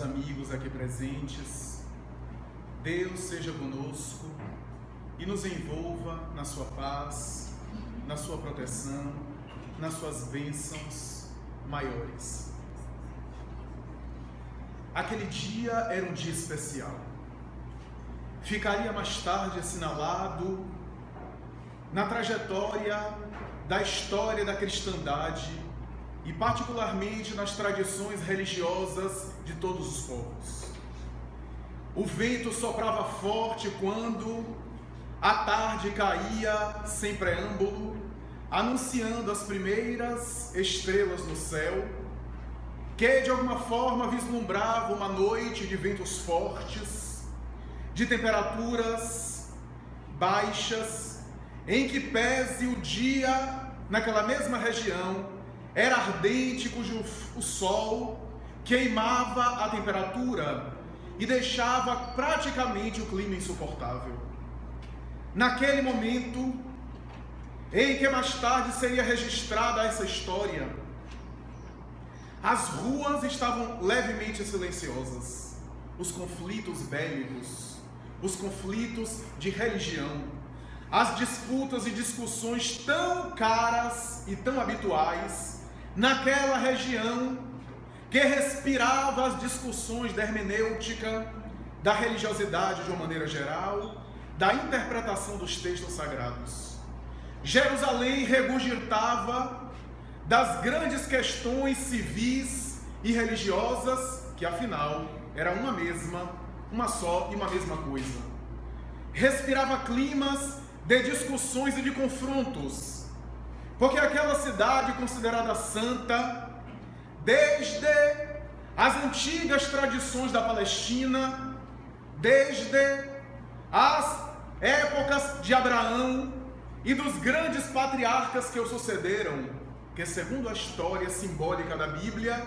amigos aqui presentes, Deus seja conosco e nos envolva na sua paz, na sua proteção, nas suas bênçãos maiores. Aquele dia era um dia especial. Ficaria mais tarde assinalado na trajetória da história da cristandade e, particularmente, nas tradições religiosas de todos os povos. O vento soprava forte quando a tarde caía sem preâmbulo, anunciando as primeiras estrelas no céu, que de alguma forma vislumbrava uma noite de ventos fortes, de temperaturas baixas, em que pese o dia naquela mesma região era ardente, cujo o sol queimava a temperatura e deixava praticamente o clima insuportável. Naquele momento, em que mais tarde seria registrada essa história, as ruas estavam levemente silenciosas, os conflitos bélicos, os conflitos de religião, as disputas e discussões tão caras e tão habituais naquela região que respirava as discussões da hermenêutica, da religiosidade de uma maneira geral, da interpretação dos textos sagrados. Jerusalém regurgitava das grandes questões civis e religiosas, que afinal era uma mesma, uma só e uma mesma coisa. Respirava climas de discussões e de confrontos, porque aquela cidade considerada santa, desde as antigas tradições da Palestina, desde as épocas de Abraão e dos grandes patriarcas que o sucederam, que segundo a história simbólica da Bíblia,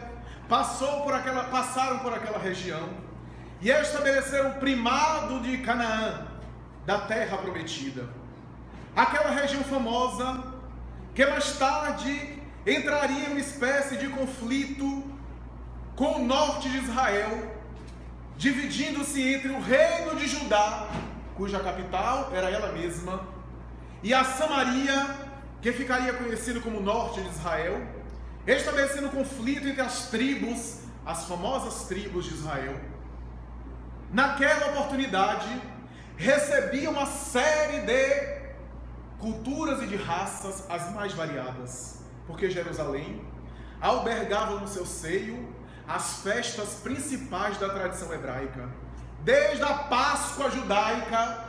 passou por aquela, passaram por aquela região e estabeleceram o primado de Canaã, da terra prometida. Aquela região famosa que mais tarde entraria em uma espécie de conflito com o norte de Israel, dividindo-se entre o reino de Judá, cuja capital era ela mesma, e a Samaria, que ficaria conhecido como norte de Israel, estabelecendo conflito entre as tribos, as famosas tribos de Israel. Naquela oportunidade, recebia uma série de culturas e de raças as mais variadas, porque Jerusalém albergava no seu seio as festas principais da tradição hebraica, desde a Páscoa judaica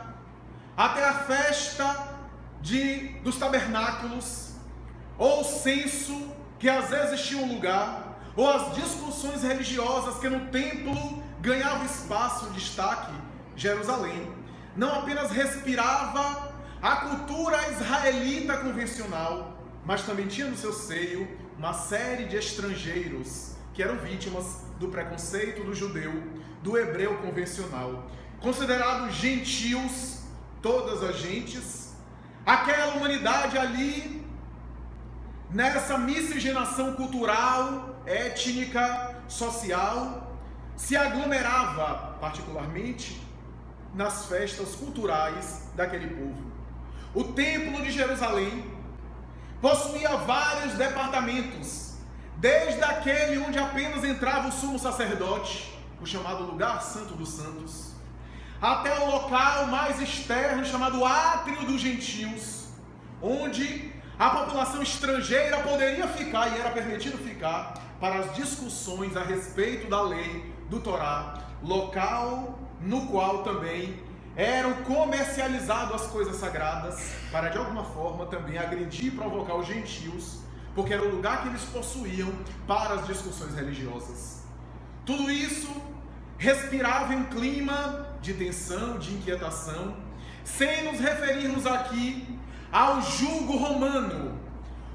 até a festa de, dos tabernáculos, ou o censo que às vezes tinha um lugar, ou as discussões religiosas que no templo ganhavam espaço, destaque, Jerusalém. Não apenas respirava a cultura israelita convencional, mas também tinha no seu seio uma série de estrangeiros que eram vítimas do preconceito do judeu, do hebreu convencional, considerados gentios, todas as gentes, aquela humanidade ali, nessa miscigenação cultural, étnica, social, se aglomerava particularmente nas festas culturais daquele povo. O Templo de Jerusalém possuía vários departamentos, desde aquele onde apenas entrava o sumo sacerdote, o chamado Lugar Santo dos Santos, até o local mais externo chamado Átrio dos Gentios, onde a população estrangeira poderia ficar e era permitido ficar para as discussões a respeito da lei do Torá, local no qual também eram comercializadas as coisas sagradas para de alguma forma também agredir e provocar os gentios, porque era o lugar que eles possuíam para as discussões religiosas. Tudo isso respirava um clima de tensão, de inquietação, sem nos referirmos aqui ao jugo romano.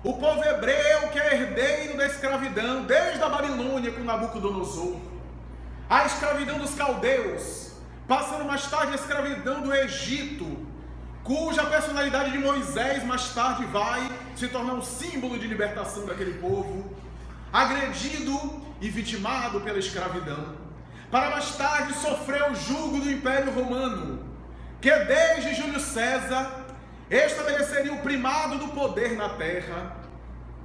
O povo hebreu que é herdeiro da escravidão desde a Babilônia com Nabucodonosor, a escravidão dos caldeus, passando mais tarde a escravidão do Egito, cuja personalidade de Moisés mais tarde vai se tornar um símbolo de libertação daquele povo, agredido e vitimado pela escravidão, para mais tarde sofrer o jugo do Império Romano, que desde Júlio César estabeleceria o primado do poder na terra,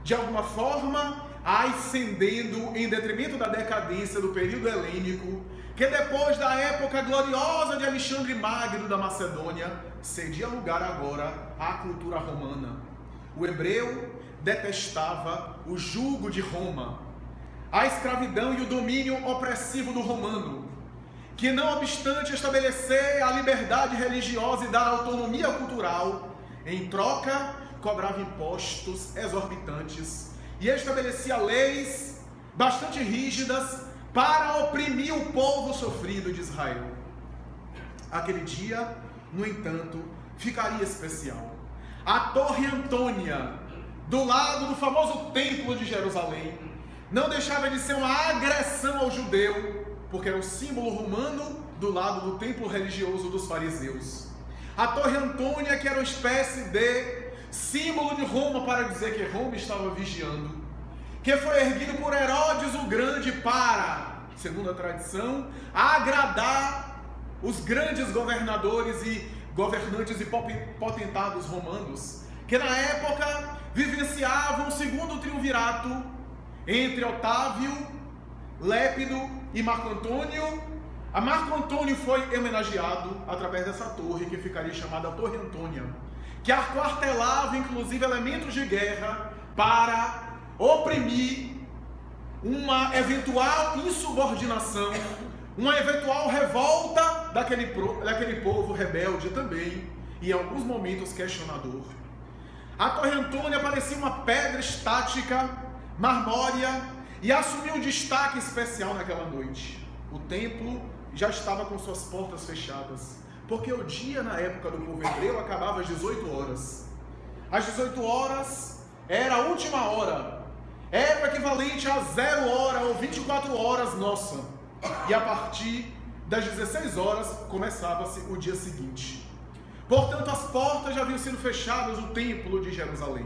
de alguma forma ascendendo em detrimento da decadência do período helênico, que depois da época gloriosa de Alexandre Magno da Macedônia, cedia lugar agora à cultura romana. O hebreu detestava o jugo de Roma, a escravidão e o domínio opressivo do romano, que não obstante estabelecer a liberdade religiosa e dar autonomia cultural, em troca cobrava impostos exorbitantes e estabelecia leis bastante rígidas para oprimir o povo sofrido de Israel. Aquele dia, no entanto, ficaria especial. A Torre Antônia, do lado do famoso Templo de Jerusalém, não deixava de ser uma agressão ao judeu, porque era o símbolo romano do lado do templo religioso dos fariseus. A Torre Antônia, que era uma espécie de símbolo de Roma para dizer que Roma estava vigiando, que foi erguido por Herodes o Grande para, segundo a tradição, agradar os grandes governadores e governantes e potentados romanos, que na época vivenciavam o segundo triunvirato entre Otávio, Lépido e Marco Antônio. A Marco Antônio foi homenageado através dessa torre que ficaria chamada Torre Antônia, que aquartelava inclusive elementos de guerra para oprimir uma eventual insubordinação, uma eventual revolta daquele, daquele povo rebelde também, e em alguns momentos questionador. A Torre Antônia parecia uma pedra estática, marmórea, e assumiu um destaque especial naquela noite. O templo já estava com suas portas fechadas, porque o dia na época do povo hebreu acabava às 18 horas. Às 18 horas era a última hora era o equivalente a zero hora ou 24 horas nossa. E a partir das 16 horas começava-se o dia seguinte. Portanto, as portas já haviam sido fechadas do templo de Jerusalém.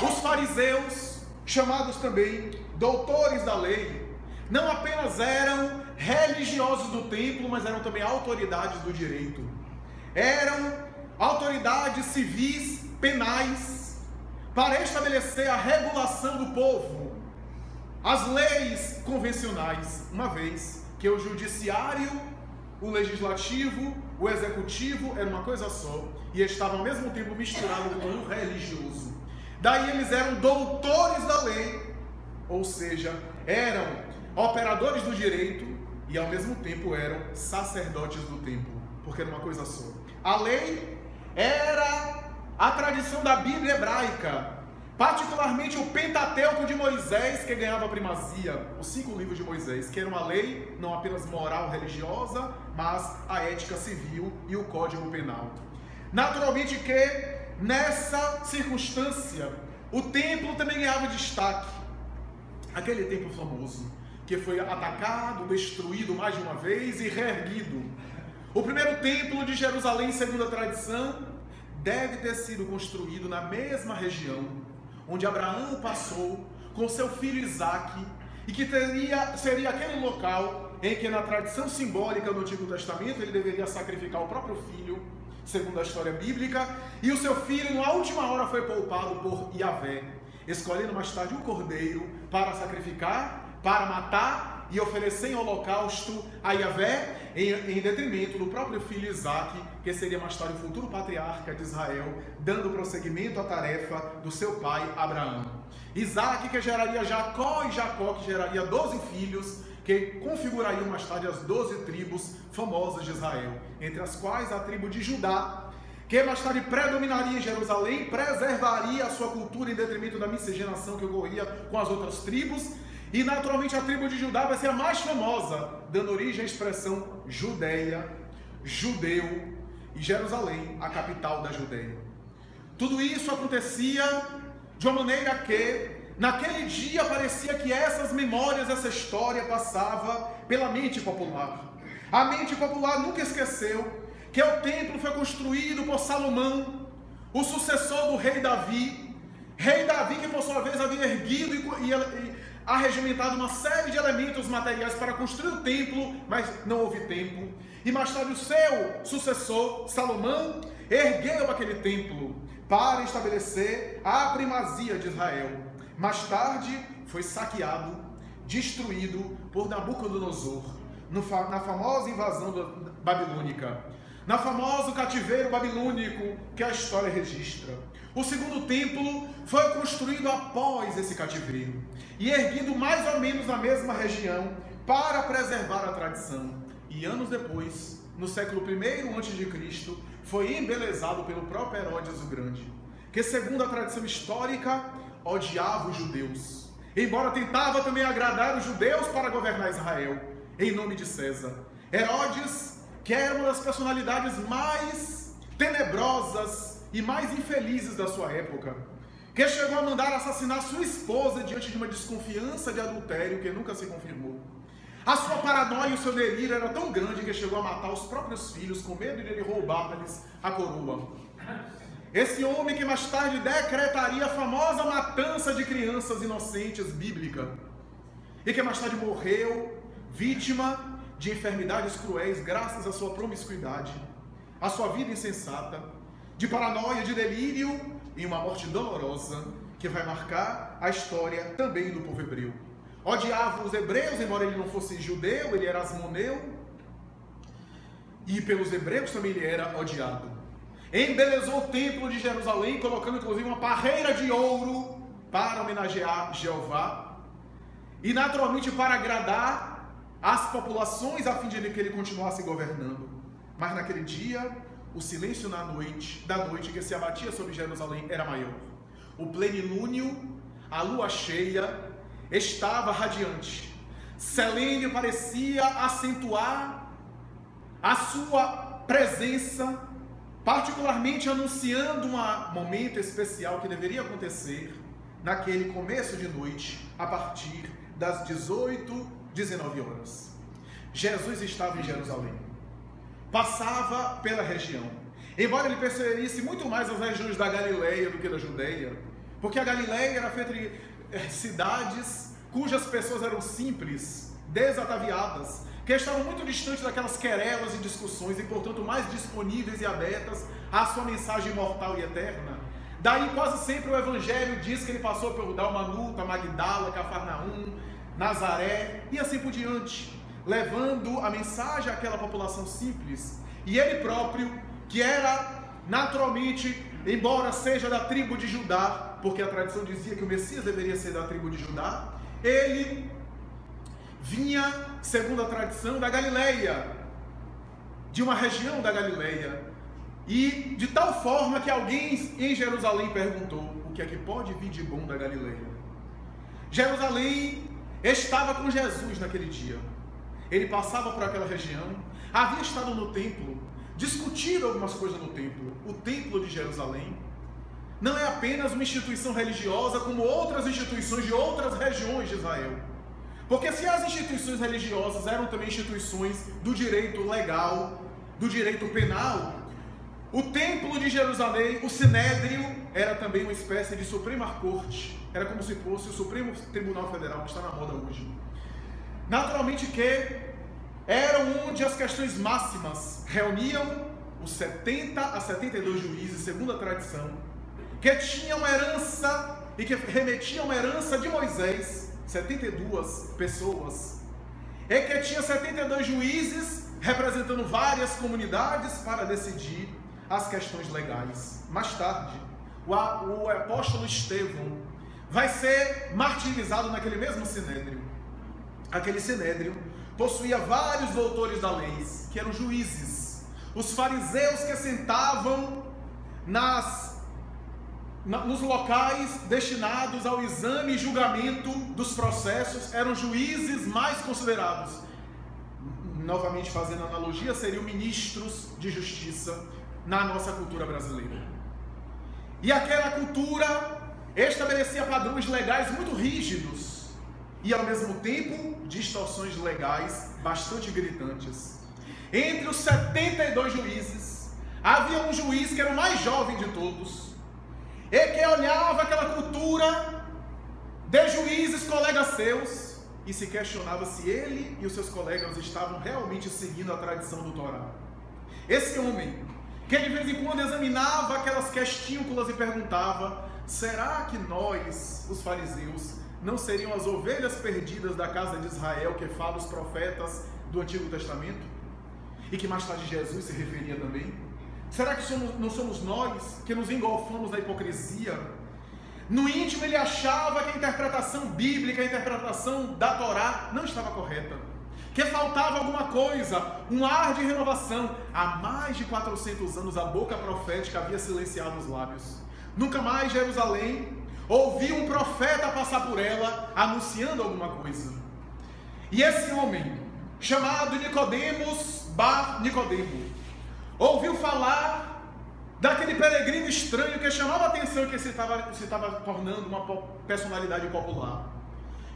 Os fariseus, chamados também doutores da lei, não apenas eram religiosos do templo, mas eram também autoridades do direito. Eram autoridades civis, penais, para estabelecer a regulação do povo, as leis convencionais, uma vez que o judiciário, o legislativo, o executivo era uma coisa só e estavam ao mesmo tempo misturados com o religioso. Daí eles eram doutores da lei, ou seja, eram operadores do direito e ao mesmo tempo eram sacerdotes do templo, porque era uma coisa só. A lei era a tradição da Bíblia hebraica, particularmente o Pentateuco de Moisés, que ganhava primazia, os cinco livros de Moisés, que era uma lei não apenas moral religiosa, mas a ética civil e o código penal. Naturalmente que nessa circunstância o templo também ganhava destaque. Aquele templo famoso que foi atacado, destruído mais de uma vez e reerguido. O primeiro templo de Jerusalém, segundo a tradição, deve ter sido construído na mesma região onde Abraão passou com seu filho Isaque e que teria, seria aquele local em que na tradição simbólica do Antigo Testamento ele deveria sacrificar o próprio filho, segundo a história bíblica, e o seu filho na última hora foi poupado por Yahvé, escolhendo mais tarde um cordeiro para sacrificar, para matar e oferecer em holocausto a Yahvé em, em detrimento do próprio filho Isaac, que seria mais tarde o futuro patriarca de Israel, dando prosseguimento à tarefa do seu pai Abraão. Isaac que geraria Jacó e Jacó que geraria doze filhos, que configurariam mais tarde as doze tribos famosas de Israel, entre as quais a tribo de Judá, que mais tarde predominaria em Jerusalém, preservaria a sua cultura em detrimento da miscigenação que ocorria com as outras tribos, e naturalmente a tribo de Judá vai ser a mais famosa, dando origem à expressão Judéia, judeu e Jerusalém, a capital da Judéia. Tudo isso acontecia de uma maneira que, naquele dia, parecia que essas memórias, essa história passava pela mente popular. A mente popular nunca esqueceu que o templo foi construído por Salomão, o sucessor do rei Davi. Rei Davi, que por sua vez havia erguido e, e arregimentado uma série de elementos materiais para construir o templo, mas não houve tempo. E mais tarde o seu sucessor, Salomão, ergueu aquele templo para estabelecer a primazia de Israel. Mais tarde foi saqueado, destruído por Nabucodonosor, na famosa invasão babilônica, na famoso cativeiro babilônico que a história registra. O segundo templo foi construído após esse cativeiro e erguido mais ou menos na mesma região para preservar a tradição. E anos depois, no século I a.C., foi embelezado pelo próprio Herodes o Grande, que, segundo a tradição histórica, odiava os judeus, embora tentava também agradar os judeus para governar Israel, em nome de César. Herodes, que era uma das personalidades mais tenebrosas e mais infelizes da sua época, que chegou a mandar assassinar sua esposa diante de uma desconfiança de adultério que nunca se confirmou. A sua paranoia e o seu delírio era tão grande que chegou a matar os próprios filhos com medo de ele roubar-lhes a coroa. Esse homem que mais tarde decretaria a famosa matança de crianças inocentes bíblica e que mais tarde morreu vítima de enfermidades cruéis graças à sua promiscuidade, à sua vida insensata, de paranoia, de delírio e uma morte dolorosa que vai marcar a história também do povo hebreu odiava os hebreus, embora ele não fosse judeu, ele era asmoneu. E pelos hebreus também ele era odiado. Embelezou o templo de Jerusalém, colocando inclusive uma parreira de ouro para homenagear Jeová. E naturalmente para agradar as populações a fim de que ele continuasse governando. Mas naquele dia, o silêncio na noite, da noite que se abatia sobre Jerusalém era maior. O plenilúnio, a lua cheia, estava radiante. Selênio parecia acentuar a sua presença, particularmente anunciando um momento especial que deveria acontecer naquele começo de noite, a partir das 18, 19 horas. Jesus estava em Jerusalém, passava pela região. Embora ele percebesse muito mais as regiões da Galileia do que da Judeia, porque a Galileia era feita de é, cidades cujas pessoas eram simples, desataviadas, que estavam muito distantes daquelas querelas e discussões e, portanto, mais disponíveis e abertas à sua mensagem imortal e eterna. Daí, quase sempre o Evangelho diz que ele passou por Dalmanuta, Magdala, Cafarnaum, Nazaré e assim por diante, levando a mensagem àquela população simples. E ele próprio, que era naturalmente, embora seja da tribo de Judá, porque a tradição dizia que o Messias deveria ser da tribo de Judá, ele vinha, segundo a tradição, da Galileia, de uma região da Galileia. E de tal forma que alguém em Jerusalém perguntou: o que é que pode vir de bom da Galileia? Jerusalém estava com Jesus naquele dia. Ele passava por aquela região, havia estado no templo, discutido algumas coisas no templo. O templo de Jerusalém não é apenas uma instituição religiosa como outras instituições de outras regiões de Israel. Porque se as instituições religiosas eram também instituições do direito legal, do direito penal, o templo de Jerusalém, o Sinédrio, era também uma espécie de Suprema Corte. Era como se fosse o Supremo Tribunal Federal, que está na moda hoje. Naturalmente que era onde as questões máximas reuniam os 70 a 72 juízes, segundo a tradição, que tinham herança e que remetiam herança de Moisés, 72 pessoas, e que tinha 72 juízes representando várias comunidades para decidir as questões legais. Mais tarde, o apóstolo Estevão vai ser martirizado naquele mesmo sinédrio. Aquele sinédrio possuía vários doutores da lei, que eram juízes, os fariseus que sentavam nas nos locais destinados ao exame e julgamento dos processos eram juízes mais considerados. Novamente fazendo analogia, seriam ministros de justiça na nossa cultura brasileira. E aquela cultura estabelecia padrões legais muito rígidos e ao mesmo tempo distorções legais bastante gritantes. Entre os 72 juízes havia um juiz que era o mais jovem de todos, e que olhava aquela cultura de juízes, colegas seus, e se questionava se ele e os seus colegas estavam realmente seguindo a tradição do Torá. Esse homem, que de vez em quando examinava aquelas questínculas e perguntava: será que nós, os fariseus, não seriam as ovelhas perdidas da casa de Israel que falam os profetas do Antigo Testamento? E que mais tarde Jesus se referia também? Será que somos, não somos nós que nos engolfamos na hipocrisia? No íntimo ele achava que a interpretação bíblica, a interpretação da Torá não estava correta. Que faltava alguma coisa, um ar de renovação. Há mais de 400 anos a boca profética havia silenciado os lábios. Nunca mais Jerusalém ouvia um profeta passar por ela anunciando alguma coisa. E esse homem, chamado Nicodemos Bar Nicodemo, ouviu falar daquele peregrino estranho que chamava a atenção que se estava, se estava tornando uma personalidade popular.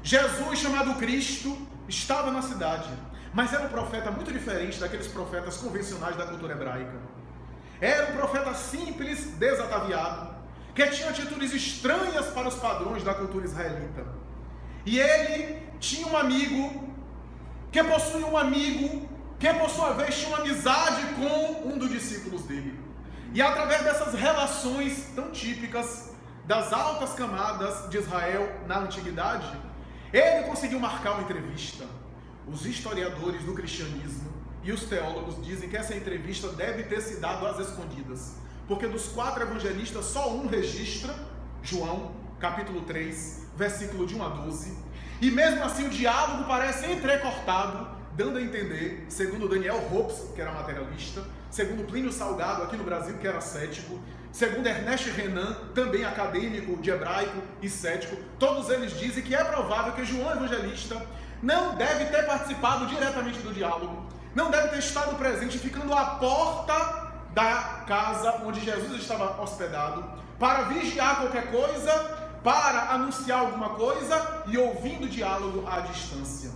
Jesus, chamado Cristo, estava na cidade, mas era um profeta muito diferente daqueles profetas convencionais da cultura hebraica. Era um profeta simples, desataviado, que tinha atitudes estranhas para os padrões da cultura israelita. E ele tinha um amigo, que possuía um amigo que por sua vez tinha uma amizade com um dos discípulos dele. E através dessas relações tão típicas das altas camadas de Israel na antiguidade, ele conseguiu marcar uma entrevista. Os historiadores do cristianismo e os teólogos dizem que essa entrevista deve ter se dado às escondidas, porque dos quatro evangelistas só um registra, João, capítulo 3, versículo de 1 a 12, e mesmo assim o diálogo parece entrecortado dando a entender, segundo Daniel Hopes, que era materialista, segundo Plínio Salgado, aqui no Brasil, que era cético, segundo Ernest Renan, também acadêmico de hebraico e cético, todos eles dizem que é provável que João Evangelista não deve ter participado diretamente do diálogo, não deve ter estado presente, ficando à porta da casa onde Jesus estava hospedado, para vigiar qualquer coisa, para anunciar alguma coisa e ouvindo diálogo à distância.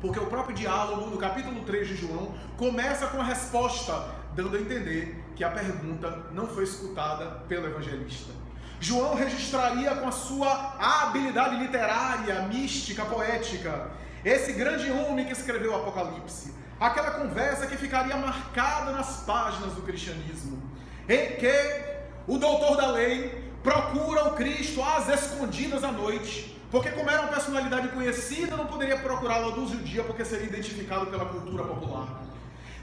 Porque o próprio diálogo, no capítulo 3 de João, começa com a resposta, dando a entender que a pergunta não foi escutada pelo evangelista. João registraria com a sua habilidade literária, mística, poética, esse grande homem que escreveu o Apocalipse, aquela conversa que ficaria marcada nas páginas do cristianismo, em que o doutor da lei procura o Cristo às escondidas à noite porque, como era uma personalidade conhecida, não poderia procurá-lo à luz do dia, porque seria identificado pela cultura popular.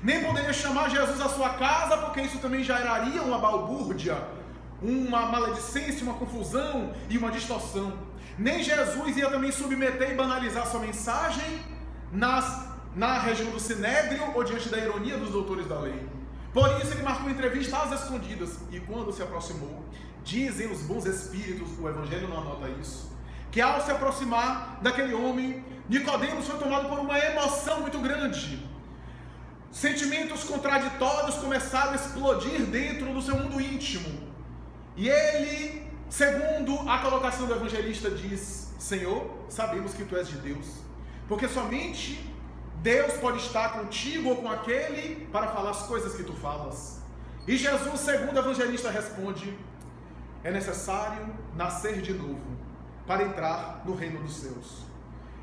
Nem poderia chamar Jesus à sua casa, porque isso também geraria uma balbúrdia, uma maledicência, uma confusão e uma distorção. Nem Jesus ia também submeter e banalizar sua mensagem nas, na região do Sinédrio ou diante da ironia dos doutores da lei. Por isso ele marcou entrevista às escondidas e quando se aproximou, dizem os bons espíritos, o evangelho não anota isso, que ao se aproximar daquele homem, Nicodemos foi tomado por uma emoção muito grande. Sentimentos contraditórios começaram a explodir dentro do seu mundo íntimo. E ele, segundo a colocação do evangelista, diz: Senhor, sabemos que tu és de Deus, porque somente Deus pode estar contigo ou com aquele para falar as coisas que tu falas. E Jesus, segundo o evangelista, responde: É necessário nascer de novo para entrar no reino dos céus.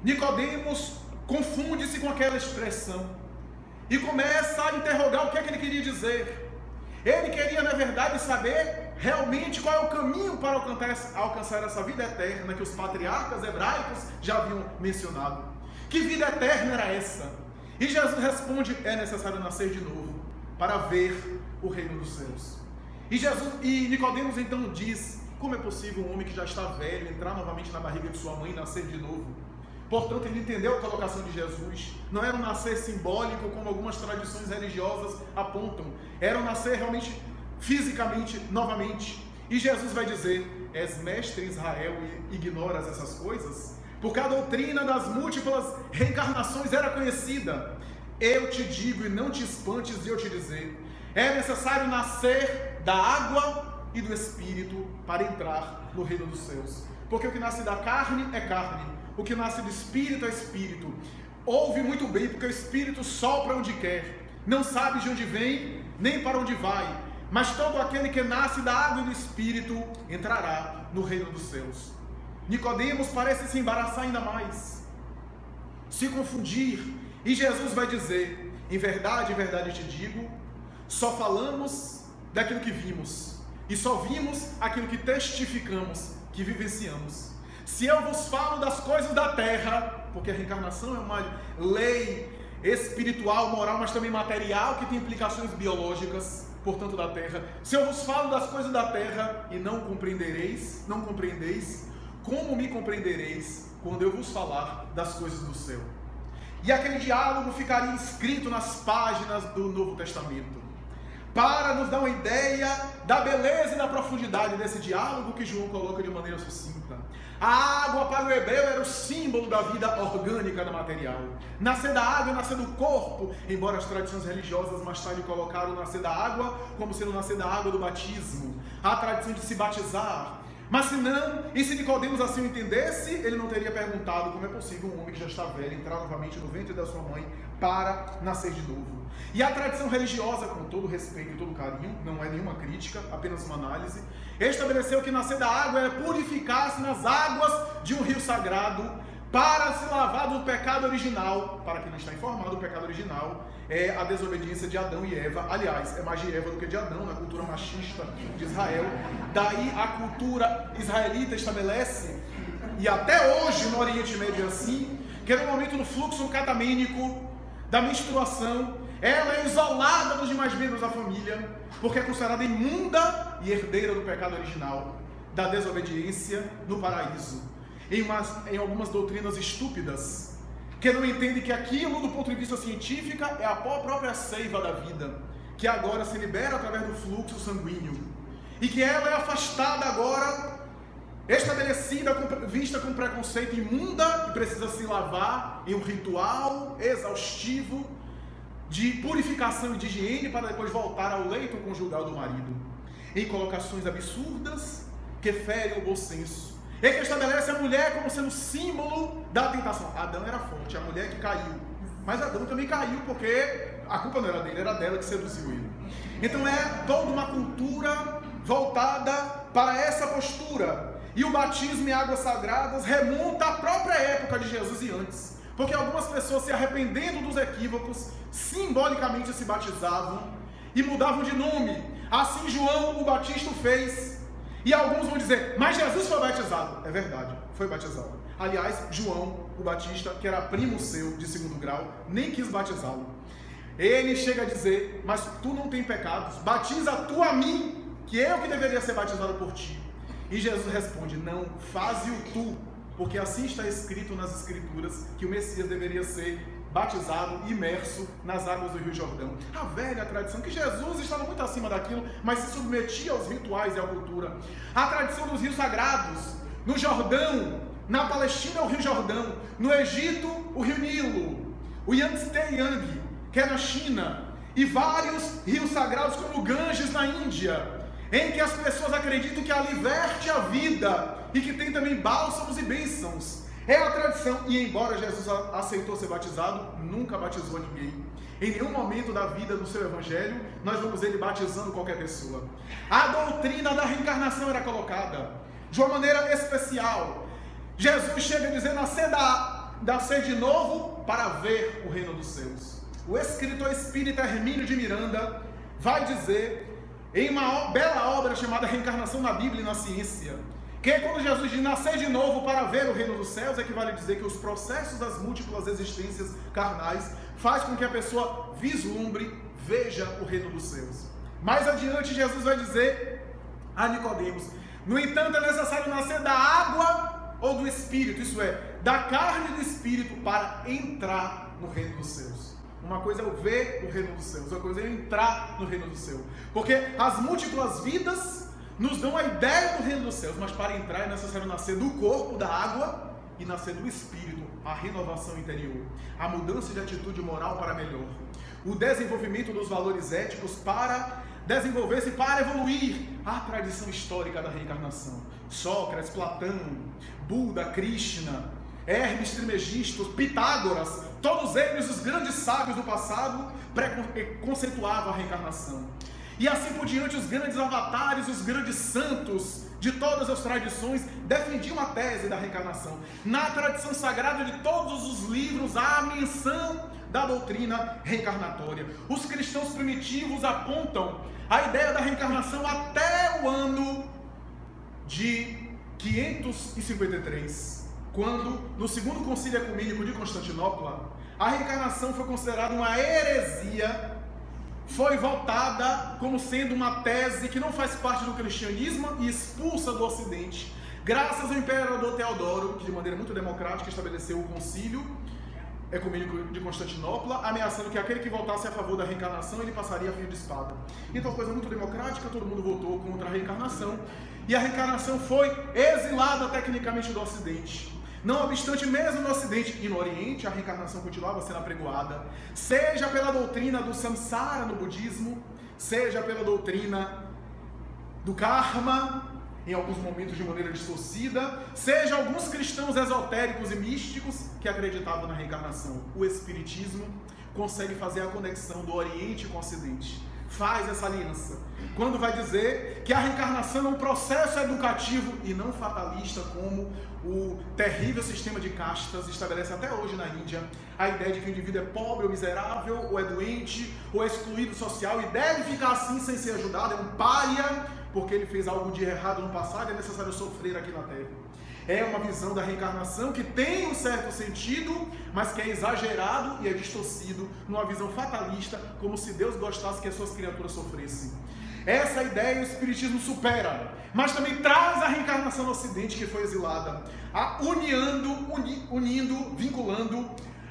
Nicodemos confunde-se com aquela expressão e começa a interrogar o que é que ele queria dizer. Ele queria, na verdade, saber realmente qual é o caminho para alcançar essa vida eterna que os patriarcas hebraicos já haviam mencionado. Que vida eterna era essa? E Jesus responde: é necessário nascer de novo para ver o reino dos céus. E Jesus e Nicodemos então diz: como é possível um homem que já está velho entrar novamente na barriga de sua mãe e nascer de novo? Portanto, ele entendeu a colocação de Jesus. Não era um nascer simbólico, como algumas tradições religiosas apontam. Era um nascer realmente, fisicamente, novamente. E Jesus vai dizer: És mestre Israel e ignoras essas coisas? Porque a doutrina das múltiplas reencarnações era conhecida. Eu te digo e não te espantes de eu te dizer: é necessário nascer da água e do espírito para entrar no reino dos céus. Porque o que nasce da carne é carne, o que nasce do espírito é espírito. Ouve muito bem, porque o espírito sopra onde quer, não sabe de onde vem, nem para onde vai, mas todo aquele que nasce da água e do Espírito entrará no reino dos céus. Nicodemos parece se embaraçar ainda mais, se confundir, e Jesus vai dizer: Em verdade, em verdade te digo, só falamos daquilo que vimos, e só vimos aquilo que testificamos, que vivenciamos. Se eu vos falo das coisas da terra, porque a reencarnação é uma lei espiritual, moral, mas também material que tem implicações biológicas, portanto, da terra. Se eu vos falo das coisas da terra e não compreendereis, não compreendeis, como me compreendereis quando eu vos falar das coisas do céu? E aquele diálogo ficaria escrito nas páginas do Novo Testamento, para nos dar uma ideia da beleza e da profundidade desse diálogo que João coloca de maneira sucinta. A água para o hebreu era o símbolo da vida orgânica da material. Nascer da água, nascer do corpo, embora as tradições religiosas mais tarde colocaram nascer da água como sendo nascer da água do batismo. A tradição de se batizar. Mas se não, e se Nicodemos assim o entendesse, ele não teria perguntado como é possível um homem que já está velho entrar novamente no ventre da sua mãe para nascer de novo. E a tradição religiosa, com todo respeito e todo carinho, não é nenhuma crítica, apenas uma análise, estabeleceu que nascer da água é purificar-se nas águas de um rio sagrado para se lavar do pecado original. Para quem não está informado, o pecado original é a desobediência de Adão e Eva. Aliás, é mais de Eva do que de Adão, na cultura machista de Israel. Daí a cultura israelita estabelece, e até hoje no Oriente Médio é assim, que no momento do fluxo catamênico, da menstruação, ela é isolada dos demais membros da família, porque é considerada imunda e herdeira do pecado original, da desobediência no paraíso. Em, umas, em algumas doutrinas estúpidas, que não entendem que aquilo, do ponto de vista científico, é a própria seiva da vida, que agora se libera através do fluxo sanguíneo, e que ela é afastada agora, estabelecida, vista com preconceito imunda, e precisa se lavar em um ritual exaustivo de purificação e de higiene para depois voltar ao leito conjugal do marido, em colocações absurdas que ferem o bom senso. E estabelece a mulher como sendo símbolo da tentação. Adão era fonte, a mulher que caiu. Mas Adão também caiu porque a culpa não era dele, era dela que seduziu ele. Então é toda uma cultura voltada para essa postura. E o batismo em águas sagradas remonta à própria época de Jesus e antes. Porque algumas pessoas, se arrependendo dos equívocos, simbolicamente se batizavam e mudavam de nome. Assim João o Batista fez. E alguns vão dizer, mas Jesus foi batizado. É verdade, foi batizado. Aliás, João o Batista, que era primo seu de segundo grau, nem quis batizá-lo. Ele chega a dizer, mas tu não tem pecados, batiza tu a mim, que eu que deveria ser batizado por ti. E Jesus responde, não, faze-o tu, porque assim está escrito nas Escrituras que o Messias deveria ser batizado, imerso nas águas do Rio Jordão. A velha tradição, que Jesus estava muito acima daquilo, mas se submetia aos rituais e à cultura. A tradição dos rios sagrados, no Jordão, na Palestina, o Rio Jordão, no Egito, o Rio Nilo, o Yangtze Yang, que é na China, e vários rios sagrados, como o Ganges na Índia, em que as pessoas acreditam que ali verte a vida e que tem também bálsamos e bênçãos. É a tradição, e embora Jesus aceitou ser batizado, nunca batizou ninguém. Em nenhum momento da vida do seu evangelho, nós vamos ele batizando qualquer pessoa. A doutrina da reencarnação era colocada de uma maneira especial. Jesus chega dizer: nascer, da, nascer de novo para ver o reino dos céus. O escritor espírita Hermínio de Miranda vai dizer, em uma bela obra chamada Reencarnação na Bíblia e na Ciência, que quando Jesus diz nascer de novo para ver o reino dos céus, equivale a dizer que os processos das múltiplas existências carnais faz com que a pessoa vislumbre, veja o reino dos céus. Mais adiante, Jesus vai dizer a Nicodemos: No entanto, é necessário nascer da água ou do espírito, isso é, da carne e do espírito, para entrar no reino dos céus. Uma coisa é eu ver o reino dos céus, outra coisa é eu entrar no reino do céu. Porque as múltiplas vidas nos dão a ideia do reino dos céus, mas para entrar é necessário nascer do corpo, da água e nascer do espírito, a renovação interior, a mudança de atitude moral para melhor, o desenvolvimento dos valores éticos para desenvolver-se para evoluir a tradição histórica da reencarnação. Sócrates, Platão, Buda, Krishna, Hermes Trimegisto, Pitágoras, todos eles, os grandes sábios do passado, conceituavam a reencarnação. E assim por diante, os grandes avatares, os grandes santos de todas as tradições defendiam a tese da reencarnação. Na tradição sagrada de todos os livros, há a menção da doutrina reencarnatória. Os cristãos primitivos apontam a ideia da reencarnação até o ano de 553, quando, no segundo concílio ecumênico de Constantinopla, a reencarnação foi considerada uma heresia, foi voltada como sendo uma tese que não faz parte do cristianismo e expulsa do Ocidente, graças ao imperador Teodoro, que de maneira muito democrática estabeleceu o concílio ecumênico de Constantinopla, ameaçando que aquele que votasse a favor da reencarnação ele passaria a fio de espada. Então, coisa muito democrática, todo mundo votou contra a reencarnação e a reencarnação foi exilada tecnicamente do Ocidente. Não obstante, mesmo no Ocidente e no Oriente, a reencarnação continuava sendo apregoada, seja pela doutrina do samsara no budismo, seja pela doutrina do karma, em alguns momentos de maneira distorcida, seja alguns cristãos esotéricos e místicos que acreditavam na reencarnação. O Espiritismo consegue fazer a conexão do Oriente com o Ocidente faz essa aliança. Quando vai dizer que a reencarnação é um processo educativo e não fatalista, como o terrível sistema de castas estabelece até hoje na Índia, a ideia de que o indivíduo é pobre ou miserável, ou é doente, ou é excluído social e deve ficar assim sem ser ajudado, é um pária, porque ele fez algo de errado no passado e é necessário sofrer aqui na Terra. É uma visão da reencarnação que tem um certo sentido, mas que é exagerado e é distorcido numa visão fatalista, como se Deus gostasse que as suas criaturas sofressem. Essa ideia o Espiritismo supera, mas também traz a reencarnação no Ocidente que foi exilada, a unindo, uni, unindo, vinculando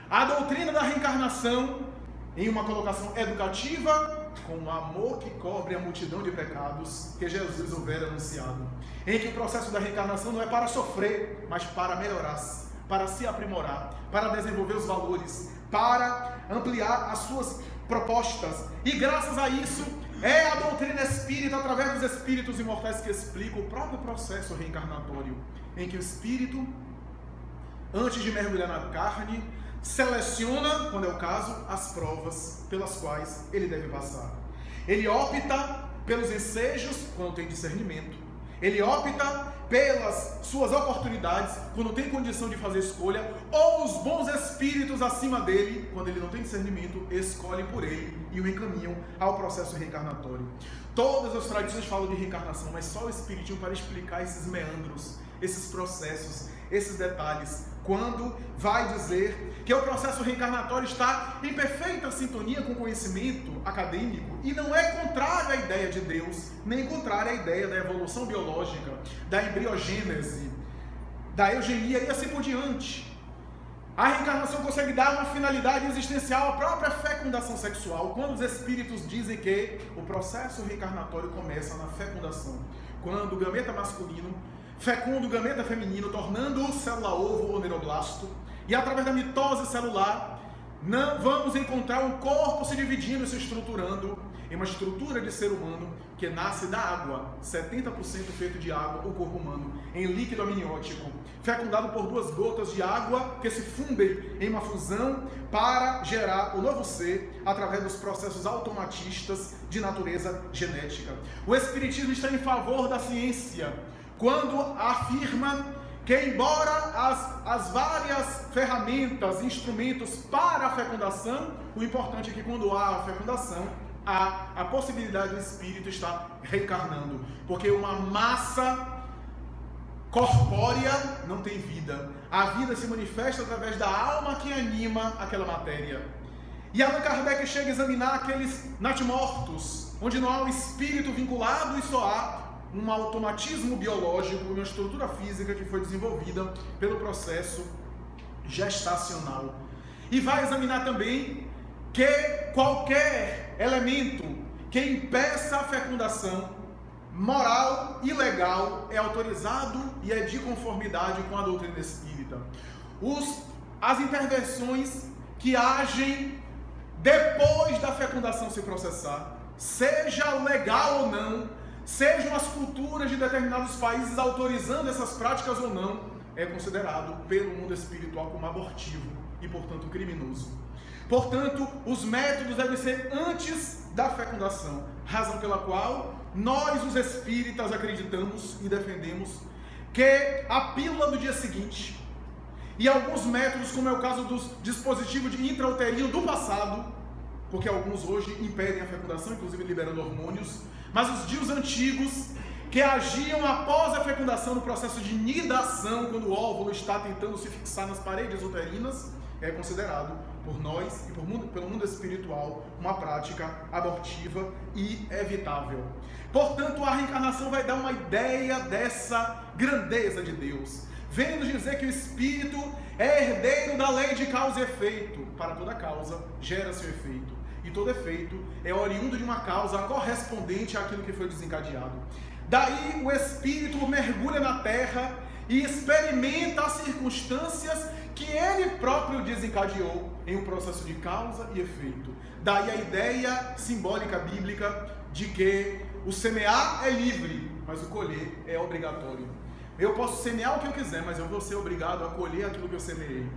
a doutrina da reencarnação em uma colocação educativa com o amor que cobre a multidão de pecados que Jesus houvera anunciado. Em que o processo da reencarnação não é para sofrer, mas para melhorar-se, para se aprimorar, para desenvolver os valores, para ampliar as suas propostas. E graças a isso, é a doutrina espírita, através dos espíritos imortais, que explica o próprio processo reencarnatório, em que o espírito, antes de mergulhar na carne, seleciona, quando é o caso, as provas pelas quais ele deve passar. Ele opta pelos ensejos quando tem discernimento. Ele opta pelas suas oportunidades quando tem condição de fazer escolha, ou os bons espíritos acima dele, quando ele não tem discernimento, escolhem por ele e o encaminham ao processo reencarnatório. Todas as tradições falam de reencarnação, mas só o Espiritismo para explicar esses meandros, esses processos, esses detalhes, quando vai dizer que o processo reencarnatório está em perfeita sintonia com o conhecimento acadêmico e não é contrário à ideia de Deus, nem contrário à ideia da evolução biológica, da embriogênese, da eugenia e assim por diante. A reencarnação consegue dar uma finalidade existencial à própria fecundação sexual, quando os espíritos dizem que o processo reencarnatório começa na fecundação, quando o gameta masculino fecunda o gameta feminino, tornando-o célula-ovo ou neuroblasto, e através da mitose celular, não vamos encontrar um corpo se dividindo e se estruturando em uma estrutura de ser humano que nasce da água, 70% feito de água, o corpo humano, em líquido amniótico, fecundado por duas gotas de água que se fundem em uma fusão para gerar o novo ser através dos processos automatistas de natureza genética. O Espiritismo está em favor da ciência quando afirma que, embora as, as várias ferramentas, instrumentos para a fecundação, o importante é que quando há a fecundação, há a possibilidade do espírito estar reencarnando, porque uma massa corpórea não tem vida. A vida se manifesta através da alma que anima aquela matéria. E Allan Kardec chega a examinar aqueles natimortos, onde não há o espírito vinculado e só há um automatismo biológico, uma estrutura física que foi desenvolvida pelo processo gestacional. E vai examinar também que qualquer elemento que impeça a fecundação moral e legal é autorizado e é de conformidade com a doutrina espírita. Os, as intervenções que agem depois da fecundação se processar, seja legal ou não, sejam as culturas de determinados países autorizando essas práticas ou não, é considerado pelo mundo espiritual como abortivo e, portanto, criminoso. Portanto, os métodos devem ser antes da fecundação, razão pela qual nós, os espíritas, acreditamos e defendemos que a pílula do dia seguinte e alguns métodos, como é o caso dos dispositivos de intrauterino do passado, porque alguns hoje impedem a fecundação, inclusive liberando hormônios, mas os dias antigos que agiam após a fecundação no processo de nidação, quando o óvulo está tentando se fixar nas paredes uterinas, é considerado por nós e por mundo, pelo mundo espiritual uma prática abortiva e evitável. Portanto, a reencarnação vai dar uma ideia dessa grandeza de Deus. Vem nos dizer que o espírito é herdeiro da lei de causa e efeito. Para toda causa gera seu efeito. E todo efeito é oriundo de uma causa correspondente àquilo que foi desencadeado. Daí o espírito mergulha na terra e experimenta as circunstâncias que ele próprio desencadeou em um processo de causa e efeito. Daí a ideia simbólica bíblica de que o semear é livre, mas o colher é obrigatório. Eu posso semear o que eu quiser, mas eu vou ser obrigado a colher aquilo que eu semeei.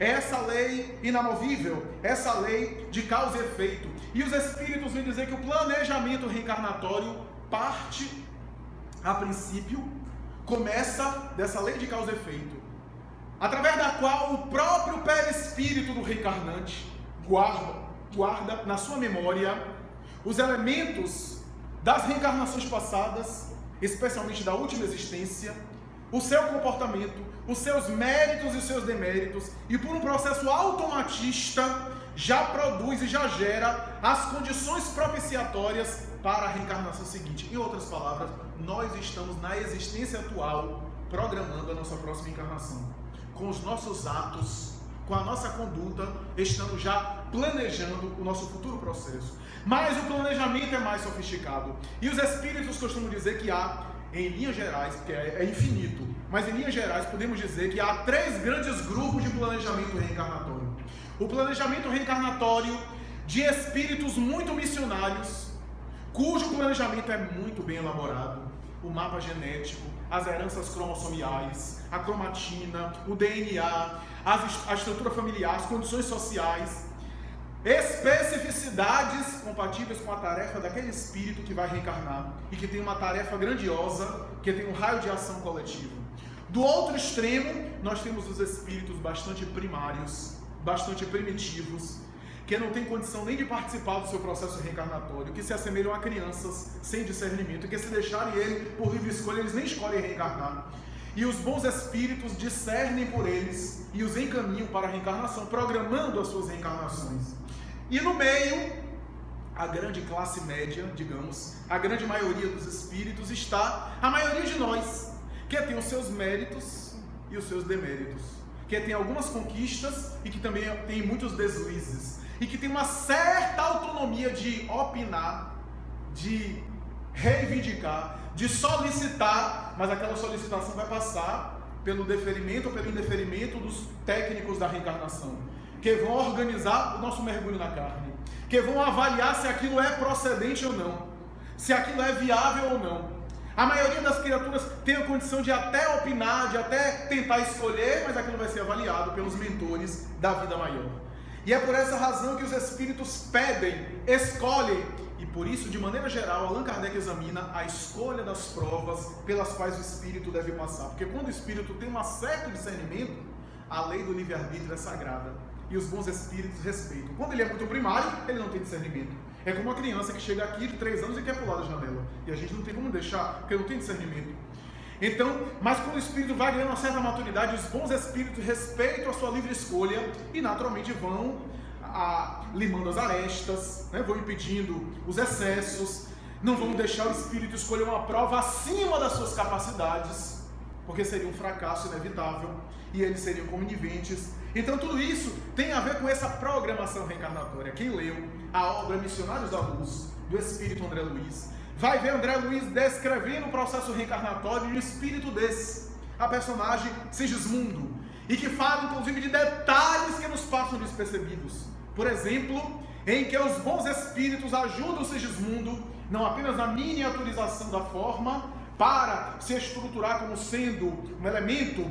É essa lei inamovível, essa lei de causa e efeito. E os espíritos vêm dizer que o planejamento reencarnatório parte, a princípio, começa dessa lei de causa e efeito, através da qual o próprio perispírito do reencarnante guarda, guarda na sua memória os elementos das reencarnações passadas, especialmente da última existência, o seu comportamento, os seus méritos e os seus deméritos, e por um processo automatista já produz e já gera as condições propiciatórias para a reencarnação seguinte. Em outras palavras, nós estamos na existência atual programando a nossa próxima encarnação. Com os nossos atos, com a nossa conduta, estamos já planejando o nosso futuro processo. Mas o planejamento é mais sofisticado. E os espíritos costumam dizer que há, em linhas gerais, porque é, é infinito, mas em linhas gerais podemos dizer que há três grandes grupos de planejamento reencarnatório. O planejamento reencarnatório de espíritos muito missionários, cujo planejamento é muito bem elaborado. O mapa genético, as heranças cromossomiais, a cromatina, o DNA, a estrutura familiar, as condições sociais, especificidades compatíveis com a tarefa daquele espírito que vai reencarnar e que tem uma tarefa grandiosa, que tem um raio de ação coletivo. Do outro extremo, nós temos os espíritos bastante primários, bastante primitivos, que não têm condição nem de participar do seu processo reencarnatório, que se assemelham a crianças sem discernimento, que se deixarem ele por livre escolha, eles nem escolhem reencarnar. E os bons espíritos discernem por eles e os encaminham para a reencarnação, programando as suas reencarnações. E no meio, a grande classe média, digamos, a grande maioria dos espíritos está a maioria de nós, que tem os seus méritos e os seus deméritos, que tem algumas conquistas e que também tem muitos deslizes, e que tem uma certa autonomia de opinar, de reivindicar, de solicitar, mas aquela solicitação vai passar pelo deferimento ou pelo indeferimento dos técnicos da reencarnação que vão organizar o nosso mergulho na carne, que vão avaliar se aquilo é procedente ou não, se aquilo é viável ou não. A maioria das criaturas tem a condição de até opinar, de até tentar escolher, mas aquilo vai ser avaliado pelos mentores da vida maior. E é por essa razão que os espíritos pedem, escolhem, e por isso, de maneira geral, Allan Kardec examina a escolha das provas pelas quais o espírito deve passar. Porque quando o espírito tem um certo discernimento, a lei do livre-arbítrio é sagrada e os bons espíritos respeitam. Quando ele é muito primário, ele não tem discernimento. É como uma criança que chega aqui de 3 anos e quer pular da janela. E a gente não tem como deixar, porque não tem discernimento. Então, mas quando o espírito vai ganhando uma certa maturidade, os bons espíritos respeitam a sua livre escolha e naturalmente vão a, limando as arestas, né, vão impedindo os excessos, não vão deixar o espírito escolher uma prova acima das suas capacidades, porque seria um fracasso inevitável e eles seriam coniventes então tudo isso tem a ver com essa programação reencarnatória. Quem leu a obra Missionários da Luz, do Espírito André Luiz, vai ver André Luiz descrevendo o processo reencarnatório de um espírito desse, a personagem Sigismundo, e que fala inclusive de detalhes que nos passam despercebidos. Por exemplo, em que os bons espíritos ajudam Sigismundo não apenas na miniaturização da forma, para se estruturar como sendo um elemento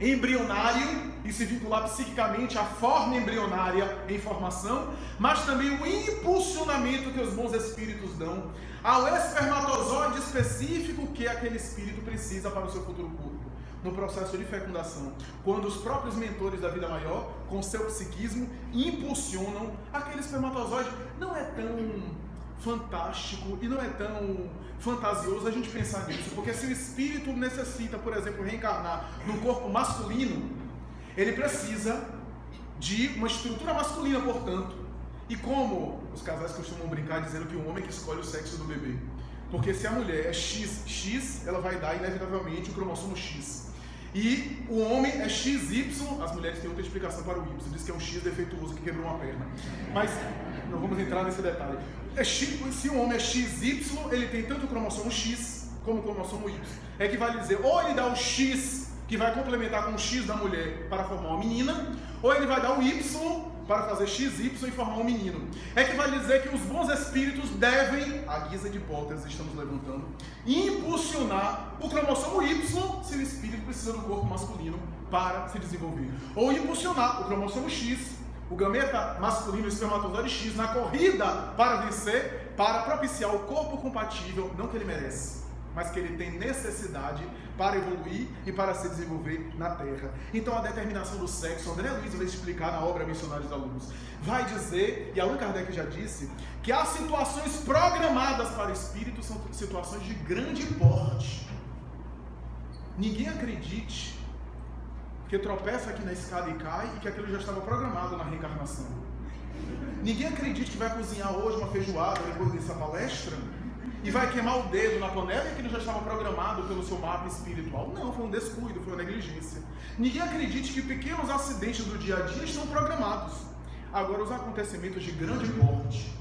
embrionário e se vincular psiquicamente à forma embrionária em formação, mas também o impulsionamento que os bons espíritos dão ao espermatozoide específico que aquele espírito precisa para o seu futuro corpo. No processo de fecundação, quando os próprios mentores da vida maior, com seu psiquismo, impulsionam aquele espermatozoide, não é tão fantástico e não é tão fantasioso a gente pensar nisso, porque se o espírito necessita, por exemplo, reencarnar num corpo masculino, ele precisa de uma estrutura masculina, portanto. E como os casais costumam brincar dizendo que o homem que escolhe o sexo do bebê. Porque se a mulher é XX, ela vai dar inevitavelmente o cromossomo X. E o homem é XY, as mulheres têm outra explicação para o Y, diz que é um X defeituoso que quebrou uma perna. Mas não vamos entrar nesse detalhe. É X, se o homem é XY, ele tem tanto o cromossomo X como o cromossomo Y. É que vale dizer, ou ele dá o X que vai complementar com o X da mulher para formar uma menina, ou ele vai dar o Y para fazer XY e formar um menino. É que vai dizer que os bons espíritos devem, à guisa de hipótese, estamos levantando, impulsionar o cromossomo Y se o espírito precisa do corpo masculino para se desenvolver. Ou impulsionar o cromossomo X, o gameta masculino, o espermatozoide X, na corrida para vencer, para propiciar o corpo compatível, não que ele merece, mas que ele tem necessidade para evoluir e para se desenvolver na Terra. Então a determinação do sexo, André Luiz vai explicar na obra Missionários da Luz, vai dizer, e Allan Kardec já disse, que as situações programadas para o espírito são situações de grande porte. Ninguém acredite que tropeça aqui na escada e cai e que aquilo já estava programado na reencarnação. Ninguém acredite que vai cozinhar hoje uma feijoada depois dessa palestra e vai queimar o dedo na panela e aquilo já estava programado pelo seu mapa espiritual. Não, foi um descuido, foi uma negligência. Ninguém acredite que pequenos acidentes do dia a dia estão programados. Agora, os acontecimentos de grande porte,